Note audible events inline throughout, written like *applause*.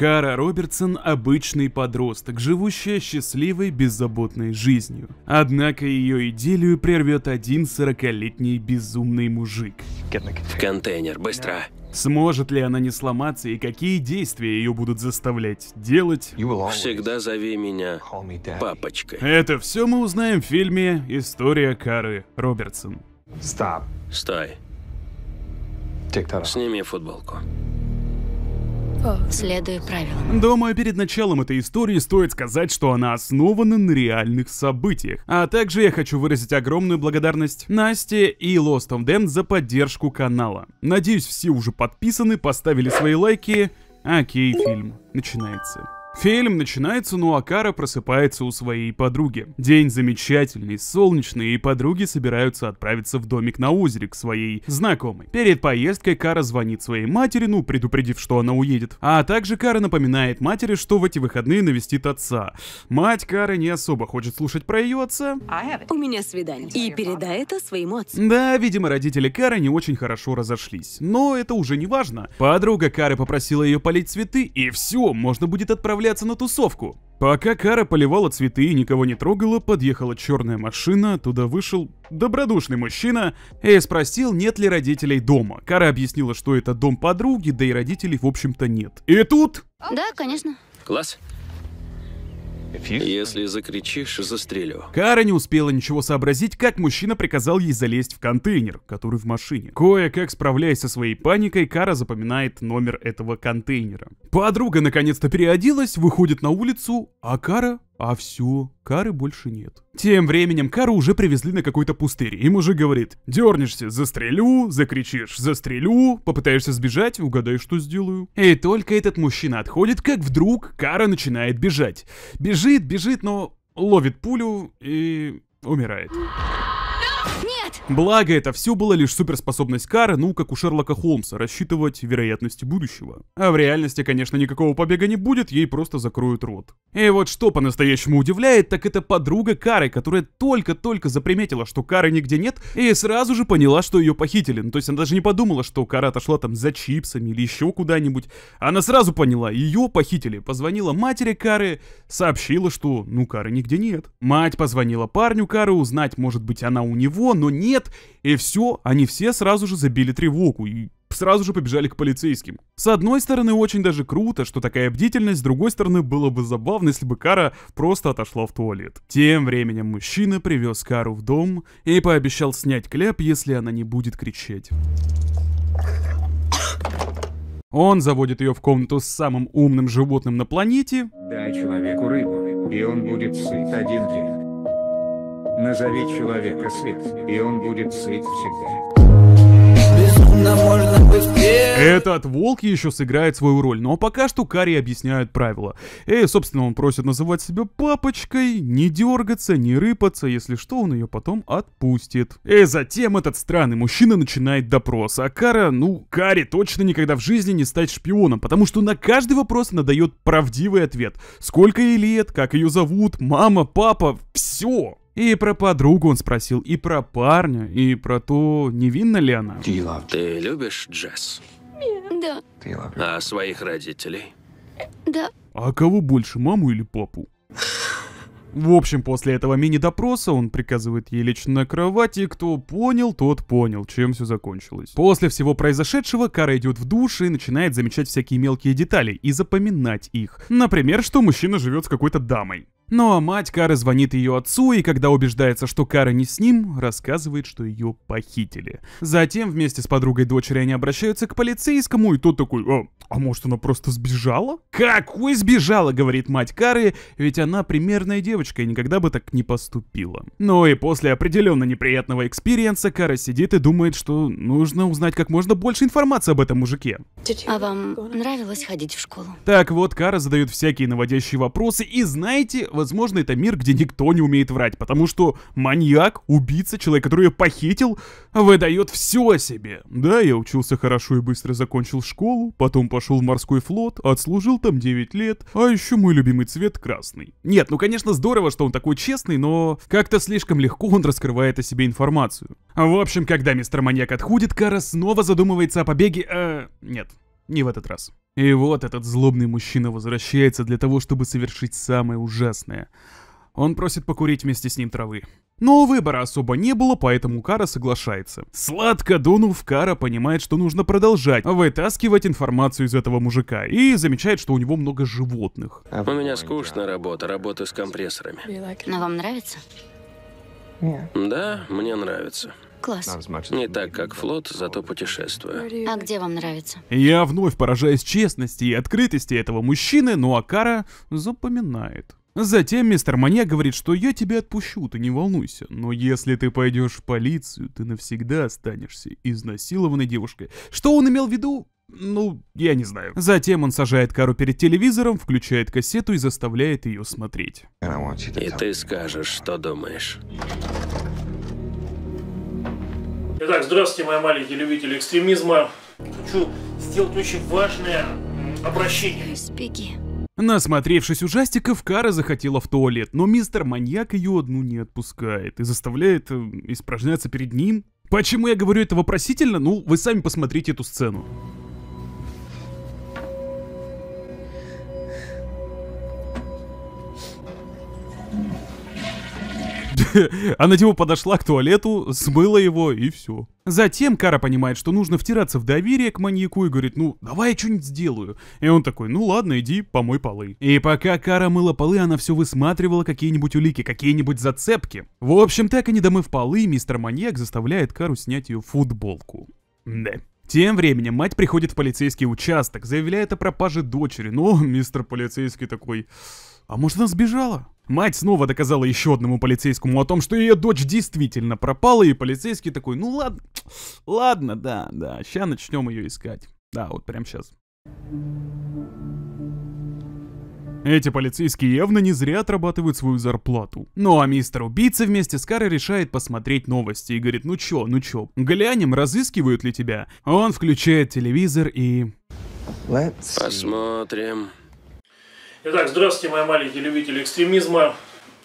Кара Робертсон – обычный подросток, живущая счастливой, беззаботной жизнью. Однако ее идиллию прервет один 40-летний безумный мужик. В контейнер, быстро. Сможет ли она не сломаться и какие действия ее будут заставлять делать? Всегда зови меня папочкой. Это все мы узнаем в фильме «История Кары Робертсон». Stop. Стой. Сними футболку. Следуя правилам. Думаю, перед началом этой истории стоит сказать, что она основана на реальных событиях. А также я хочу выразить огромную благодарность Насте и Lost of Them за поддержку канала. Надеюсь, все уже подписаны, поставили свои лайки. Окей, фильм начинается. Фильм начинается, ну а Кара просыпается у своей подруги. День замечательный, солнечный, и подруги собираются отправиться в домик на озере к своей знакомой. Перед поездкой Кара звонит своей матери, ну, предупредив, что она уедет. А также Кара напоминает матери, что в эти выходные навестит отца. Мать Кары не особо хочет слушать про ее отца. У меня свидание. И передай это своему отцу. Да, видимо, родители Кары не очень хорошо разошлись. Но это уже не важно. Подруга Кары попросила ее полить цветы, и все, можно будет отправляться на тусовку. Пока Кара поливала цветы и никого не трогала, подъехала черная машина, туда вышел добродушный мужчина и спросил, нет ли родителей дома. Кара объяснила, что это дом подруги, да и родителей в общем-то нет. И тут... Да, конечно. Класс. Если закричишь, застрелю. Кара не успела ничего сообразить, как мужчина приказал ей залезть в контейнер, который в машине. Кое-как справляясь со своей паникой, Кара запоминает номер этого контейнера. Подруга наконец-то переоделась, выходит на улицу, а Кара... А все, Кары больше нет. Тем временем Кару уже привезли на какой-то пустырь, и мужик говорит, дернешься, застрелю, закричишь, застрелю, попытаешься сбежать, угадай, что сделаю. И только этот мужчина отходит, как вдруг Кара начинает бежать. Бежит, бежит, но ловит пулю и умирает. Благо, это все было лишь суперспособность Кары, ну, как у Шерлока Холмса, рассчитывать вероятности будущего. А в реальности, конечно, никакого побега не будет, ей просто закроют рот. И вот что по-настоящему удивляет, так это подруга Кары, которая только-только заприметила, что Кары нигде нет, и сразу же поняла, что ее похитили. Ну, то есть она даже не подумала, что Кара отошла там за чипсами или еще куда-нибудь. Она сразу поняла, ее похитили. Позвонила матери Кары, сообщила, что, ну, Кары нигде нет. Мать позвонила парню Кары узнать, может быть, она у него, но нет. И все, они все сразу же забили тревогу и сразу же побежали к полицейским. С одной стороны, очень даже круто, что такая бдительность, с другой стороны, было бы забавно, если бы Кара просто отошла в туалет. Тем временем мужчина привез Кару в дом и пообещал снять кляп, если она не будет кричать. Он заводит ее в комнату с самым умным животным на планете, Дай человеку рыбу, и он будет сыт один день. Назови человека сыт, и он будет сыт всегда. Безумно можно быть первым. Этот волк еще сыграет свою роль, но пока что Карри объясняют правила. И, собственно, он просит называть себя папочкой, не дергаться, не рыпаться, если что, он ее потом отпустит. И затем этот странный мужчина начинает допрос, а Кара, ну, Карри точно никогда в жизни не стать шпионом, потому что на каждый вопрос она дает правдивый ответ. Сколько ей лет, как ее зовут, мама, папа, все. И про подругу он спросил, и про парня, и про то, невинна ли она. Ты любишь Джесс? Да? А своих родителей? да. А кого больше, маму или папу? В общем, после этого мини-допроса он приказывает ей лечь на кровати, и кто понял, тот понял, чем все закончилось. После всего произошедшего, Кара идет в душ и начинает замечать всякие мелкие детали и запоминать их. Например, что мужчина живет с какой-то дамой. Ну а мать Кары звонит ее отцу, и когда убеждается, что Кара не с ним, рассказывает, что ее похитили. Затем вместе с подругой дочери они обращаются к полицейскому, и тот такой, а, а может она просто сбежала? Какой сбежала, говорит мать Кары, ведь она примерная девочка и никогда бы так не поступила. Ну и после определенно неприятного experience а Кара сидит и думает, что нужно узнать как можно больше информации об этом мужике. А вам нравилось ходить в школу? Так вот, Кара задает всякие наводящие вопросы, и знаете, возможно, это мир, где никто не умеет врать, потому что маньяк, убийца, человек, который ее похитил, выдает все о себе. Да, я учился хорошо и быстро закончил школу, потом пошел в морской флот, отслужил там 9 лет, а еще мой любимый цвет красный. Нет, ну конечно здорово, что он такой честный, но как-то слишком легко он раскрывает о себе информацию. В общем, когда мистер Маньяк отходит, Кара снова задумывается о побеге, э, нет, не в этот раз. И вот этот злобный мужчина возвращается для того, чтобы совершить самое ужасное. Он просит покурить вместе с ним травы. Но выбора особо не было, поэтому Кара соглашается. Сладко дунув, Кара понимает, что нужно продолжать вытаскивать информацию из этого мужика и замечает, что у него много животных. У меня скучная работа, работа с компрессорами. Но вам нравится? Да, мне нравится. Класс. Не так, как флот, зато путешествую. А где вам нравится? Я вновь поражаюсь честности и открытости этого мужчины, но Акара запоминает. Затем мистер Маньяк говорит, что я тебя отпущу, ты не волнуйся, но если ты пойдешь в полицию, ты навсегда останешься изнасилованной девушкой. Что он имел в виду? Ну, я не знаю. Затем он сажает Кару перед телевизором, включает кассету и заставляет ее смотреть. И ты скажешь, что думаешь. Итак, здравствуйте, мои маленькие любители экстремизма. Хочу сделать очень важное обращение. Спики. Насмотревшись ужастиков, Кара захотела в туалет, но мистер Маньяк ее одну не отпускает и заставляет э, испражняться перед ним. Почему я говорю это вопросительно? Ну, вы сами посмотрите эту сцену. *laughs* Она типа подошла к туалету, смыла его и все. Затем Кара понимает, что нужно втираться в доверие к маньяку и говорит, ну, давай я что-нибудь сделаю. И он такой, ну ладно, иди, помой полы. И пока Кара мыла полы, она все высматривала какие-нибудь улики, какие-нибудь зацепки. В общем, так и не домыв полы, мистер маньяк заставляет Кару снять ее футболку. Да. Тем временем мать приходит в полицейский участок, заявляет о пропаже дочери, но *laughs* мистер полицейский такой... А может она сбежала? Мать снова доказала еще одному полицейскому о том, что ее дочь действительно пропала, и полицейский такой, ну ладно, ладно, да, да, сейчас начнем ее искать. Да, вот прям сейчас. Эти полицейские явно не зря отрабатывают свою зарплату. Ну а мистер убийца вместе с Карой решает посмотреть новости и говорит, ну чё, ну чё, глянем, разыскивают ли тебя. Он включает телевизор и... Посмотрим. Итак, здравствуйте, мои маленькие любители экстремизма.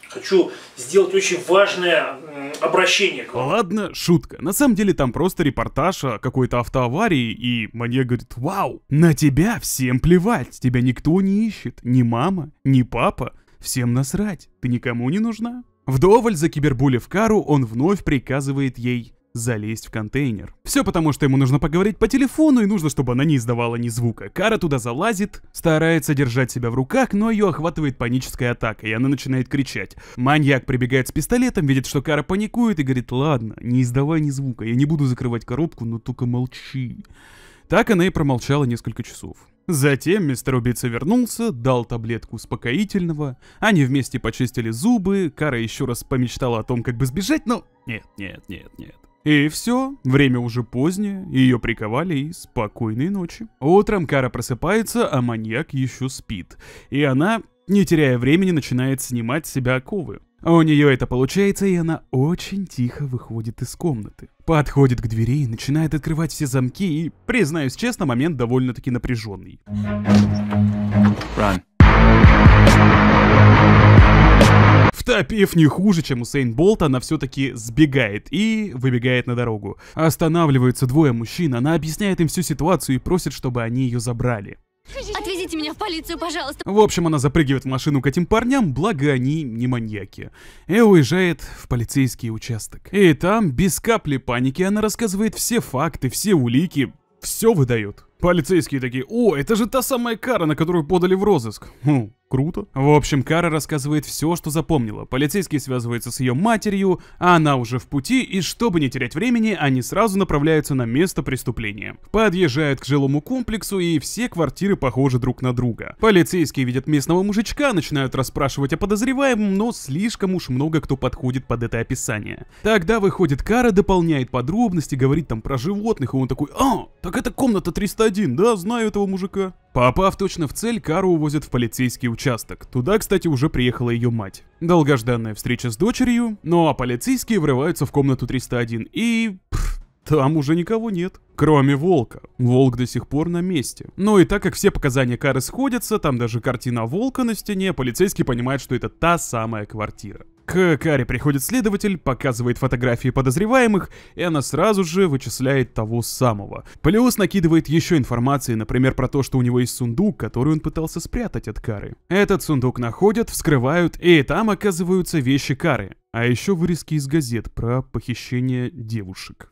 Хочу сделать очень важное обращение к вам. Ладно, шутка. На самом деле там просто репортаж о какой-то автоаварии, и маньяк говорит, вау, на тебя всем плевать, тебя никто не ищет, ни мама, ни папа, всем насрать, ты никому не нужна. Вдоволь за кибербулив Кару он вновь приказывает ей залезть в контейнер. Все потому, что ему нужно поговорить по телефону и нужно, чтобы она не издавала ни звука. Кара туда залазит, старается держать себя в руках, но ее охватывает паническая атака, и она начинает кричать. Маньяк прибегает с пистолетом, видит, что Кара паникует и говорит, ладно, не издавай ни звука, я не буду закрывать коробку, но только молчи. Так она и промолчала несколько часов. Затем мистер убийца вернулся, дал таблетку успокоительного, они вместе почистили зубы, Кара еще раз помечтала о том, как бы сбежать, но нет, нет, нет, нет. И все, время уже позднее, ее приковали и спокойной ночи. Утром Кара просыпается, а маньяк еще спит. И она, не теряя времени, начинает снимать с себя оковы. У нее это получается, и она очень тихо выходит из комнаты. Подходит к двери и начинает открывать все замки, и, признаюсь честно, момент довольно-таки напряженный. Run. Втопив не хуже, чем Усейн Болт, она все-таки сбегает и выбегает на дорогу. Останавливаются двое мужчин, она объясняет им всю ситуацию и просит, чтобы они ее забрали. Отвезите меня в полицию, пожалуйста. В общем, она запрыгивает в машину к этим парням, благо они не маньяки. И уезжает в полицейский участок. И там, без капли паники, она рассказывает все факты, все улики, все выдает. Полицейские такие, о, это же та самая Кара, на которую подали в розыск. Хм, круто. В общем, Кара рассказывает все, что запомнила. Полицейский связывается с ее матерью, а она уже в пути, и чтобы не терять времени, они сразу направляются на место преступления. Подъезжают к жилому комплексу, и все квартиры похожи друг на друга. Полицейские видят местного мужичка, начинают расспрашивать о подозреваемом, но слишком уж много кто подходит под это описание. Тогда выходит Кара, дополняет подробности, говорит там про животных, и он такой, а, так это комната 301, да, знаю этого мужика. Попав точно в цель, Кару увозят в полицейский участок. Туда, кстати, уже приехала ее мать. Долгожданная встреча с дочерью, ну а полицейские врываются в комнату 301 и... пф, там уже никого нет. Кроме волка. Волк до сих пор на месте. Ну и так как все показания Кары сходятся, там даже картина волка на стене, полицейский понимает, что это та самая квартира. К Каре приходит следователь, показывает фотографии подозреваемых, и она сразу же вычисляет того самого. Плюс накидывает еще информации, например, про то, что у него есть сундук, который он пытался спрятать от Кары. Этот сундук находят, вскрывают, и там оказываются вещи Кары. А еще вырезки из газет про похищение девушек.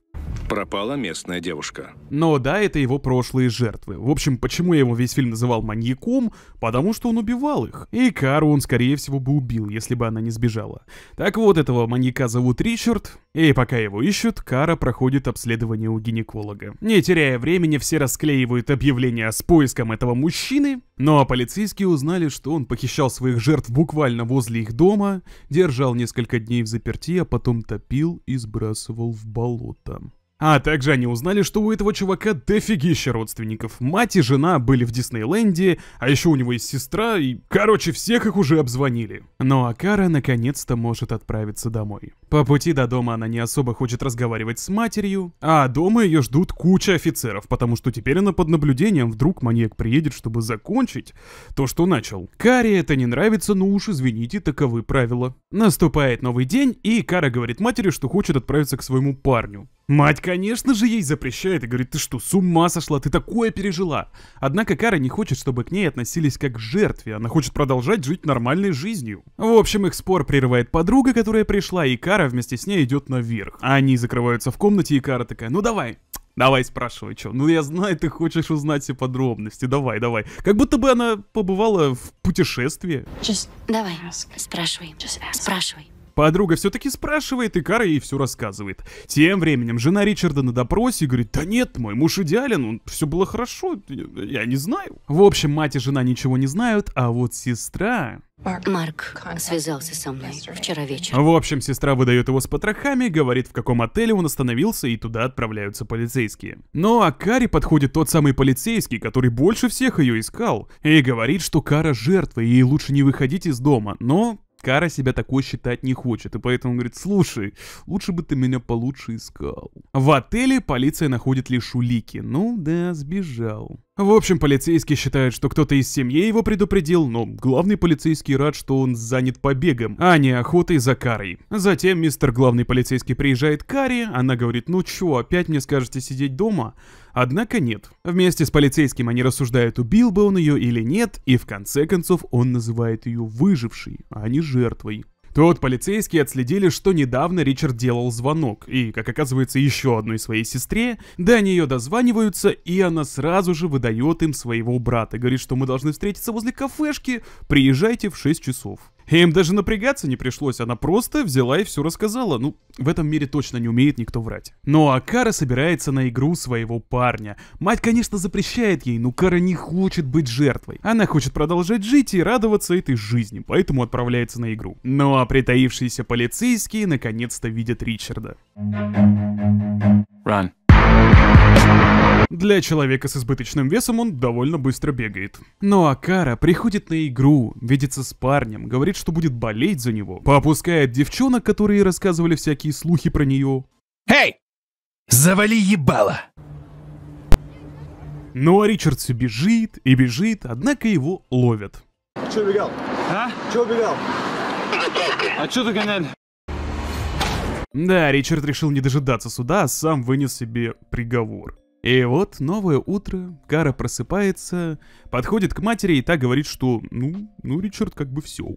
Пропала местная девушка. Но да, это его прошлые жертвы. В общем, почему я его весь фильм называл маньяком? Потому что он убивал их. И Кару он, скорее всего, бы убил, если бы она не сбежала. Так вот, этого маньяка зовут Ричард, и пока его ищут, Кара проходит обследование у гинеколога. Не теряя времени, все расклеивают объявления с поиском этого мужчины, но полицейские узнали, что он похищал своих жертв буквально возле их дома, держал несколько дней в заперти, а потом топил и сбрасывал в болото. А также они узнали, что у этого чувака дофигища родственников. Мать и жена были в Диснейленде, а еще у него есть сестра, и, короче, всех их уже обзвонили. Но Акара наконец-то может отправиться домой. По пути до дома она не особо хочет разговаривать с матерью, а дома ее ждут куча офицеров, потому что теперь она под наблюдением, вдруг маньяк приедет, чтобы закончить то, что начал. Каре это не нравится, но уж извините, таковы правила. Наступает новый день, и Кара говорит матери, что хочет отправиться к своему парню. Мать, конечно же, ей запрещает и говорит, ты что, с ума сошла, ты такое пережила. Однако Кара не хочет, чтобы к ней относились как к жертве, она хочет продолжать жить нормальной жизнью. В общем, их спор прерывает подруга, которая пришла, и Кара вместе с ней идет наверх. Они закрываются в комнате, и Кара такая, ну давай, Давай спрашивай, что. Ну я знаю, ты хочешь узнать все подробности. Давай, давай. Как будто бы она побывала в путешествии. Давай, спрашивай, спрашивай. Подруга все-таки спрашивает, и Кара ей все рассказывает. Тем временем жена Ричарда на допросе говорит, да нет, мой муж идеален, он все было хорошо, я не знаю. В общем, мать и жена ничего не знают, а вот сестра... Марк связался со мной вчера вечером. В общем, сестра выдает его с потрохами, говорит, в каком отеле он остановился, и туда отправляются полицейские. Ну а Каре подходит тот самый полицейский, который больше всех ее искал, и говорит, что Кара жертва, и ей лучше не выходить из дома, но Кара себя такой считать не хочет, и поэтому говорит, слушай, лучше бы ты меня получше искал. В отеле полиция находит лишь улики. Ну да, сбежал. В общем, полицейский считает, что кто-то из семьи его предупредил, но главный полицейский рад, что он занят побегом, а не охотой за Карой. Затем мистер главный полицейский приезжает к Каре, она говорит, ну чё, опять мне скажете сидеть дома? Однако нет. Вместе с полицейским они рассуждают, убил бы он ее или нет, и в конце концов он называет ее выжившей, а не жертвой. Тут полицейские отследили, что недавно Ричард делал звонок, и, как оказывается, еще одной своей сестре, до нее дозваниваются, и она сразу же выдает им своего брата, говорит, что мы должны встретиться возле кафешки, приезжайте в 6 часов. Им даже напрягаться не пришлось, она просто взяла и все рассказала. Ну, в этом мире точно не умеет никто врать. Ну а Кара собирается на игру своего парня. Мать, конечно, запрещает ей, но Кара не хочет быть жертвой. Она хочет продолжать жить и радоваться этой жизни, поэтому отправляется на игру. Ну а притаившиеся полицейские наконец-то видят Ричарда. Run. Для человека с избыточным весом он довольно быстро бегает. Но Акара приходит на игру, видится с парнем, говорит, что будет болеть за него, попускает девчонок, которые рассказывали всякие слухи про нее. Эй! Завали ебало! Ну а Ричард все бежит и бежит, однако его ловят. Че убегал? А? Че убегал? А че ты гоняли? Да, Ричард решил не дожидаться суда, а сам вынес себе приговор. И вот новое утро, Кара просыпается, подходит к матери и та говорит, что, ну, ну, Ричард как бы все.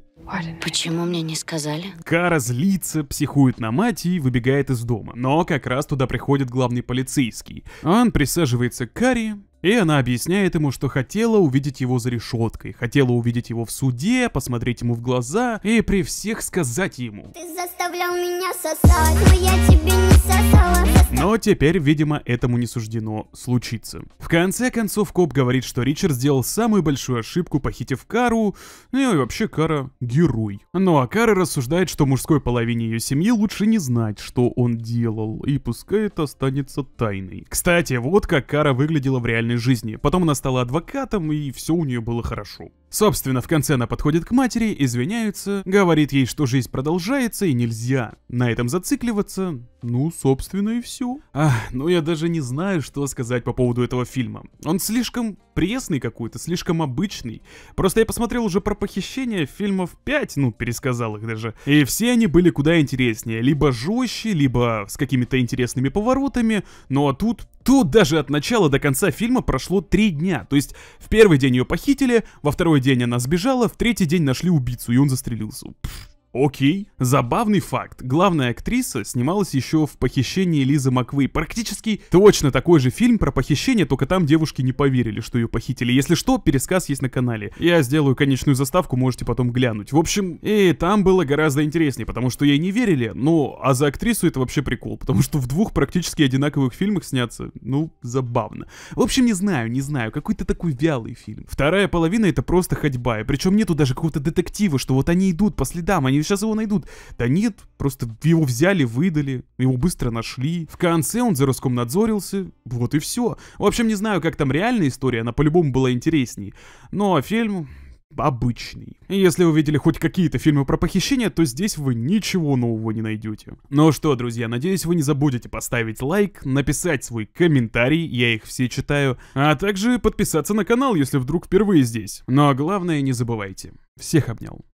Почему мне не сказали? Кара злится, психует на мать и выбегает из дома. Но как раз туда приходит главный полицейский. Он присаживается к Каре, и она объясняет ему, что хотела увидеть его за решеткой, хотела увидеть его в суде, посмотреть ему в глаза и при всех сказать ему. Ты заставлял меня сосать, но я тебе не сосала. Но теперь, видимо, этому не суждено случиться. В конце концов, коп говорит, что Ричард сделал самую большую ошибку, похитив Кару, ну и вообще Кара — герой. Ну а Кара рассуждает, что мужской половине ее семьи лучше не знать, что он делал, и пускай это останется тайной. Кстати, вот как Кара выглядела в реальной жизни. Потом она стала адвокатом, и все у нее было хорошо. Собственно, в конце она подходит к матери, извиняется, говорит ей, что жизнь продолжается и нельзя на этом зацикливаться. Ну, собственно, и все. Ах, ну я даже не знаю, что сказать по поводу этого фильма. Он слишком пресный какой-то, слишком обычный. Просто я посмотрел уже про похищение фильмов 5, ну, пересказал их даже. И все они были куда интереснее. Либо жестче, либо с какими-то интересными поворотами. Ну а тут Тут даже от начала до конца фильма прошло три дня. То есть в первый день ее похитили, во второй день она сбежала, в третий день нашли убийцу, и он застрелился. Пфф. Окей. Забавный факт. Главная актриса снималась еще в «Похищении Лизы Маквей». Практически точно такой же фильм про похищение, только там девушки не поверили, что ее похитили. Если что, пересказ есть на канале. Я сделаю конечную заставку, можете потом глянуть. В общем, и там было гораздо интереснее, потому что ей не верили. Ну, а за актрису это вообще прикол, потому что в двух практически одинаковых фильмах сняться, ну, забавно. В общем, не знаю, не знаю, какой-то такой вялый фильм. Вторая половина это просто ходьба, и причем нету даже какого-то детектива, что вот они идут по следам, они сейчас его найдут. Да нет, просто его взяли, выдали, его быстро нашли. В конце он за Роскомнадзорился, вот и все. В общем, не знаю, как там реальная история, она по-любому была интересней. Но фильм обычный. Если вы видели хоть какие-то фильмы про похищение, то здесь вы ничего нового не найдете. Ну что, друзья, надеюсь, вы не забудете поставить лайк, написать свой комментарий, я их все читаю, а также подписаться на канал, если вдруг впервые здесь. Но главное, не забывайте. Всех обнял.